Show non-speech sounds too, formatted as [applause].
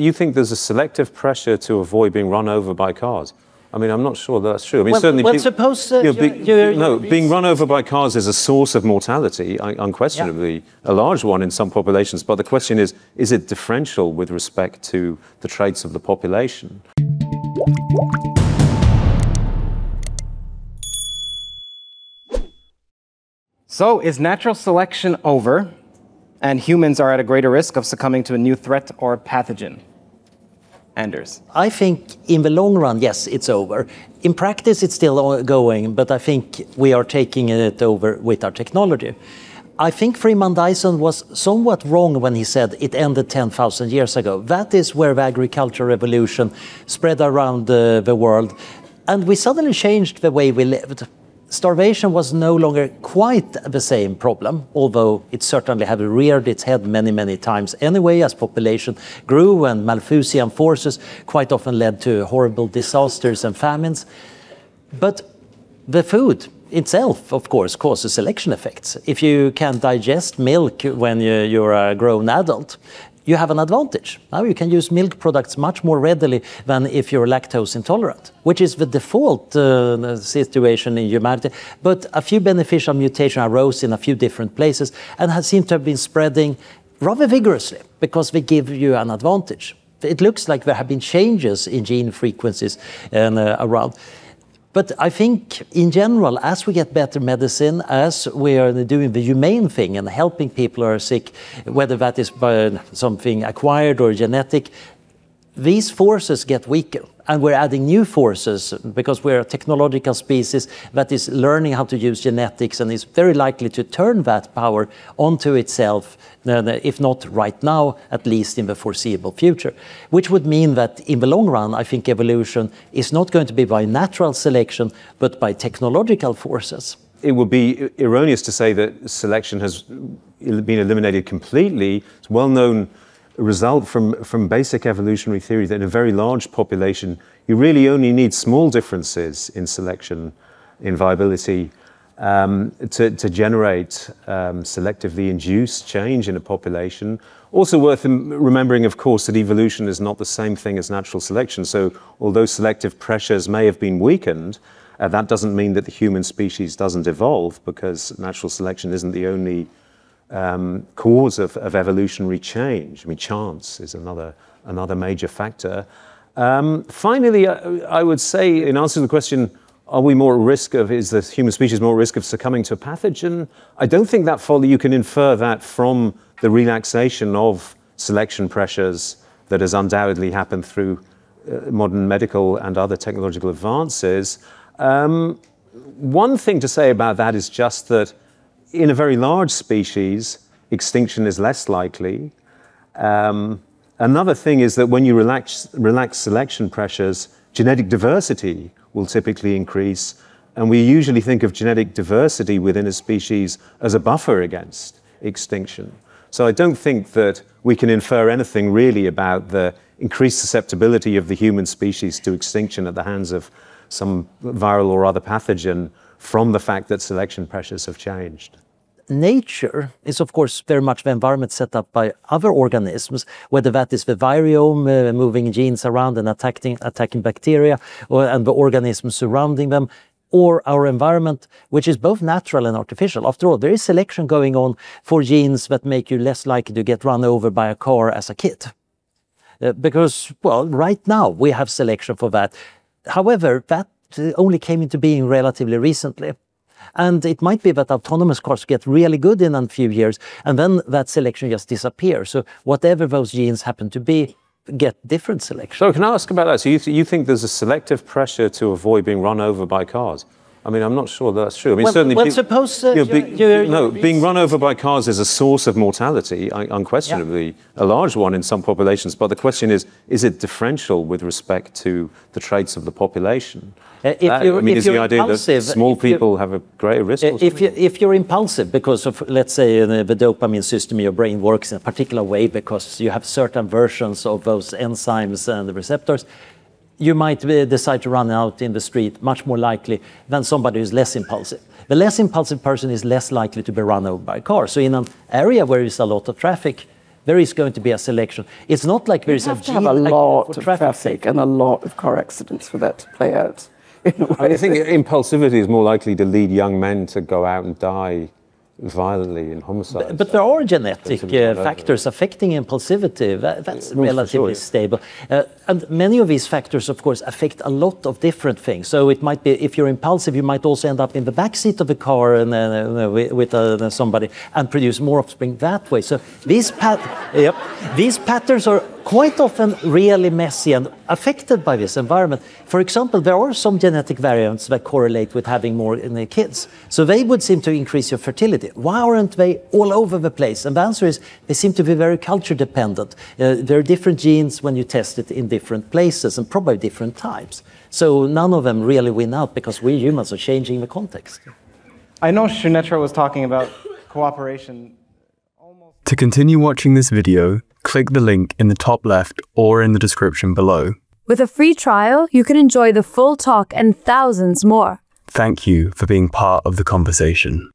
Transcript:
you think there's a selective pressure to avoid being run over by cars? I mean, I'm not sure that's true. I mean, well, certainly, well, suppose uh, you know, you're, you're, no, being run over by cars is a source of mortality, unquestionably yeah. a large one in some populations. But the question is, is it differential with respect to the traits of the population? So, is natural selection over, and humans are at a greater risk of succumbing to a new threat or pathogen? Anders? I think in the long run, yes, it's over. In practice, it's still going, but I think we are taking it over with our technology. I think Freeman Dyson was somewhat wrong when he said it ended 10,000 years ago. That is where the agricultural revolution spread around uh, the world. And we suddenly changed the way we lived starvation was no longer quite the same problem, although it certainly had reared its head many, many times anyway as population grew and Malthusian forces quite often led to horrible disasters and famines. But the food itself, of course, causes selection effects. If you can't digest milk when you're a grown adult, you have an advantage. Now you can use milk products much more readily than if you're lactose intolerant, which is the default uh, situation in humanity. But a few beneficial mutations arose in a few different places and have seemed to have been spreading rather vigorously because they give you an advantage. It looks like there have been changes in gene frequencies and, uh, around. But I think in general, as we get better medicine, as we are doing the humane thing and helping people who are sick, whether that is by something acquired or genetic, these forces get weaker and we're adding new forces because we're a technological species that is learning how to use genetics and is very likely to turn that power onto itself, uh, if not right now, at least in the foreseeable future. Which would mean that in the long run, I think evolution is not going to be by natural selection, but by technological forces. It would be erroneous to say that selection has been eliminated completely. It's well known result from, from basic evolutionary theory that in a very large population, you really only need small differences in selection, in viability, um, to, to, generate um, selectively induced change in a population. Also worth remembering, of course, that evolution is not the same thing as natural selection. So although selective pressures may have been weakened, uh, that doesn't mean that the human species doesn't evolve because natural selection isn't the only um, cause of, of, evolutionary change. I mean, chance is another, another major factor. Um, finally, I, I, would say, in answer to the question, are we more at risk of, is the human species more at risk of succumbing to a pathogen? I don't think that follow, you can infer that from the relaxation of selection pressures that has undoubtedly happened through uh, modern medical and other technological advances. Um, one thing to say about that is just that in a very large species, extinction is less likely. Um, another thing is that when you relax, relax selection pressures, genetic diversity will typically increase. And we usually think of genetic diversity within a species as a buffer against extinction. So I don't think that we can infer anything really about the increased susceptibility of the human species to extinction at the hands of some viral or other pathogen from the fact that selection pressures have changed nature is, of course, very much the environment set up by other organisms, whether that is the virome uh, moving genes around and attacking, attacking bacteria, or, and the organisms surrounding them, or our environment, which is both natural and artificial. After all, there is selection going on for genes that make you less likely to get run over by a car as a kid. Uh, because, well, right now we have selection for that. However, that uh, only came into being relatively recently. And it might be that autonomous cars get really good in a few years, and then that selection just disappears. So whatever those genes happen to be, get different selection. So can I ask about that? So you, th you think there's a selective pressure to avoid being run over by cars? I mean, I'm not sure that's true. I mean, well, certainly. Well, suppose uh, you know, be, you're, no, being run over by cars is a source of mortality, unquestionably yeah. a large one in some populations. But the question is, is it differential with respect to the traits of the population? Uh, if that, I mean, is the idea that small people have a greater risk? Uh, if, you, if you're impulsive because of, let's say, uh, the dopamine system your brain works in a particular way because you have certain versions of those enzymes and the receptors, you might decide to run out in the street much more likely than somebody who's less impulsive. The less impulsive person is less likely to be run over by a car. So in an area where there's a lot of traffic, there is going to be a selection. It's not like there is You a have to have a lot of traffic traffic and a lot of car accidents for that to play out. In a way. I think impulsivity is more likely to lead young men to go out and die violently in homicide. But there are genetic uh, factors affecting impulsivity. That, that's sure, relatively yeah. stable. Uh, and many of these factors, of course, affect a lot of different things. So it might be, if you're impulsive, you might also end up in the back seat of a car and, uh, with, with uh, somebody and produce more offspring that way. So these, pat- [laughs] yep, these patterns are quite often really messy and affected by this environment. For example, there are some genetic variants that correlate with having more in the kids. So they would seem to increase your fertility. Why aren't they all over the place? And the answer is they seem to be very culture dependent. Uh, there are different genes when you test it in different places and probably different types. So none of them really win out because we humans are changing the context. I know Sunetra was talking about cooperation. To continue watching this video, click the link in the top left or in the description below. With a free trial, you can enjoy the full talk and thousands more. Thank you for being part of the conversation.